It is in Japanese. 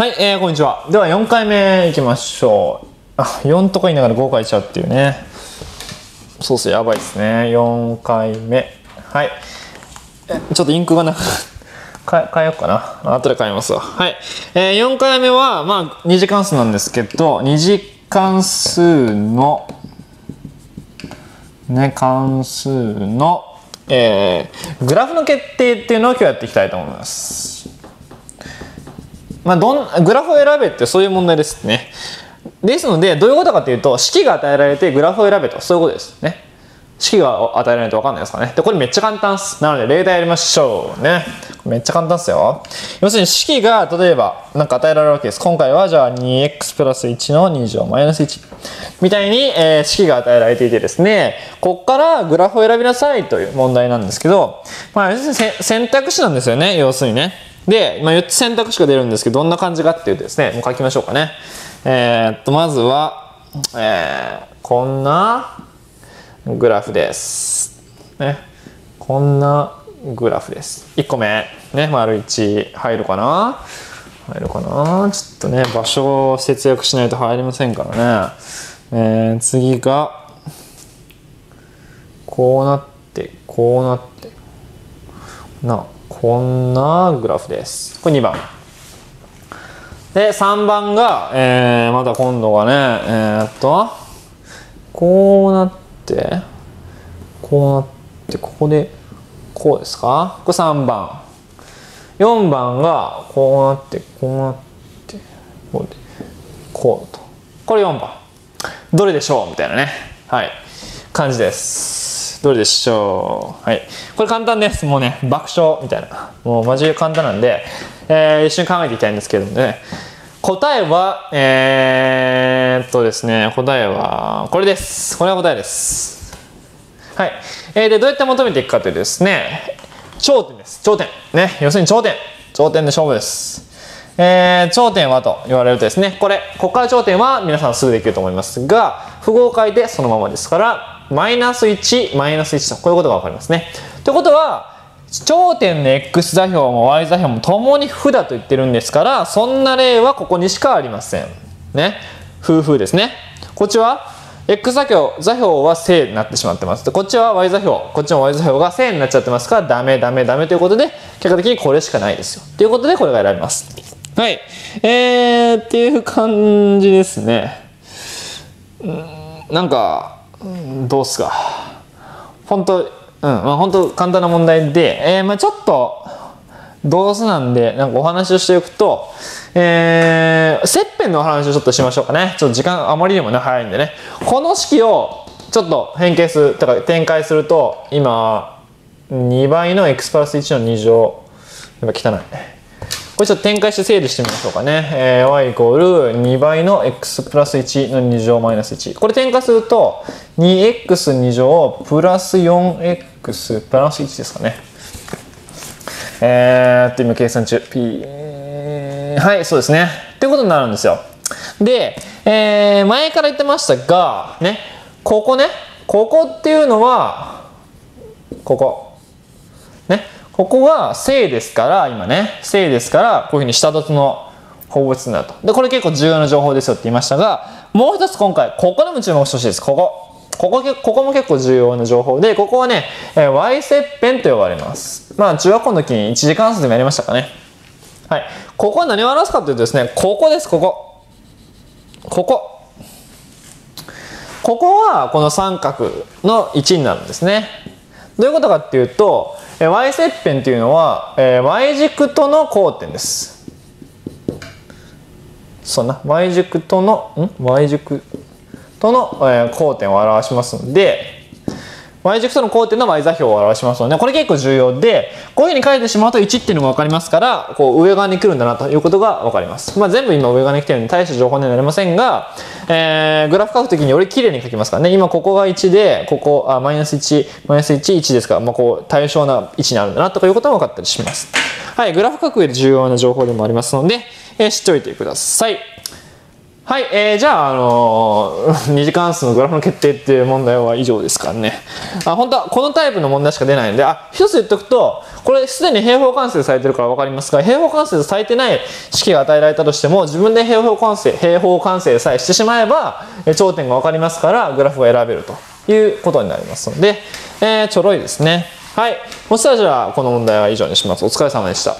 はい、えー、こんにちは。では4回目いきましょう。あ、4とか言いながら5書いちゃうっていうね。そうそう、やばいですね。4回目。はい。ちょっとインクがなく、変えようかな。後で変えますわ。はい。えー、4回目は、まあ、2次関数なんですけど、2次関数の、ね、関数の、えー、グラフの決定っていうのを今日やっていきたいと思います。まあ、どんグラフを選べってそういう問題ですね。ですので、どういうことかというと、式が与えられてグラフを選べと、そういうことですね。式が与えられないと分かんないですかね。で、これめっちゃ簡単です。なので、例題やりましょう。ね。めっちゃ簡単ですよ。要するに式が、例えば、なんか与えられるわけです。今回は、じゃあ 2x プラス1の2乗マイナス1。みたいに、えー、式が与えられていてですね、こっからグラフを選びなさいという問題なんですけど、まあ、要するに選択肢なんですよね。要するにね。で、まあ、4つ選択肢が出るんですけど、どんな感じかっていうとですね、もう書きましょうかね。えー、っと、まずは、えー、こんなグラフです。ね。こんなグラフです。1個目。ね、丸1入るかな？入るかな？ちょっとね、場所を節約しないと入りませんからね。えー、次が、こうなって、こうなって、な、こんなグラフです。これ2番。で、3番が、えー、また今度がね、えー、っと、こうなって、こうなって、ここで、こうですか？これ3番。4番が、こうなって、こうなって、こうで、こうと。これ4番。どれでしょう？みたいなね。はい。感じです。どれでしょう？はい。これ簡単です。もうね、爆笑みたいな。もうマジで簡単なんで、えー、一緒に考えていきたいんですけどもね。答えは、えー、っとですね、答えは、これです。これが答えです。はい。えー、で、どうやって求めていくかというとですね、頂点です。頂点。ね。要するに頂点。頂点で勝負です。えー、頂点はと言われるとですね、これ、ここから頂点は皆さんすぐできると思いますが、符号解でそのままですから、マイナス1、マイナス1と、こういうことがわかりますね。ということは、頂点の x 座標も y 座標も共に負だと言ってるんですから、そんな例はここにしかありません。ね。夫婦ですね。こっちは x 座標、座標は正になってしまってます。こっちは y 座標、こっちも y 座標が正になっちゃってますから、ダメ、ダメ、ダメということで、結果的にこれしかないですよ。ということで、これが選びます。はい。えー、っていう感じですね。うん、なんか、どうっすか？本当うんまあ本当簡単な問題で、えー、まあちょっとどうせなんでなんかお話をしておくとえー、切片のお話をちょっとしましょうかね。ちょっと時間あまりにもね早いんでね。この式をちょっと変形するとか展開すると今2倍の x プラス1の2乗。やっぱ汚い。これちょっと展開して整理してみましょうかね。えー、y イコール2倍の x プラス1の2乗マイナス1。これ展開すると 2x2 乗プラス 4x プラス1ですかね。えー、っと今計算中。p はい、そうですね。ってことになるんですよ。で、えー、前から言ってましたが、ね、ここね、ここっていうのは、ここ。ねここが正ですから、今ね、正ですから、こういうふうに下凸の放物になると。で、これ結構重要な情報ですよって言いましたが、もう一つ今回、ここでも注目してほしいです。ここ。ここ、ここも結構重要な情報で、ここはね、え y 切片と呼ばれます。まあ、中学校の時に一次関数でもやりましたかね。はい。ここは何を表すかというとですね、ここです、ここ。ここ。ここはこの三角の1になるんですね。どういうことかっていうと、y 切片っていうのは、えー、y 軸との交点です。そんな？y 軸とのん？y 軸との、えー、交点を表しますので y 軸との交点の y 座標を表しますので、これ結構重要で、こういうふうに書いてしまうと1っていうのが分かりますから、こう上側に来るんだなということが分かります。まあ全部今上側に来てるんで大した情報にはなりませんが、えー、グラフ書くときにより綺麗に書きますからね。今ここが1で、ここ、あ、マイナス1、マイナス1、1ですから、まあこう対象な位置にあるんだなとかいうことも分かったりします。はい、グラフ書く上で重要な情報でもありますので、えー、知っておいてください。はい、えー、じゃあ、あのー、二次関数のグラフの決定っていう問題は以上ですからね。あ、本当はこのタイプの問題しか出ないんで、あ、一つ言っとくと、これすでに平方完成されてるから分かりますが、平方完成されてない式が与えられたとしても、自分で平方完成、平方完成さえしてしまえば、頂点が分かりますから、グラフが選べるということになりますので、えー、ちょろいですね。はい。そしたらじゃあ、この問題は以上にします。お疲れ様でした。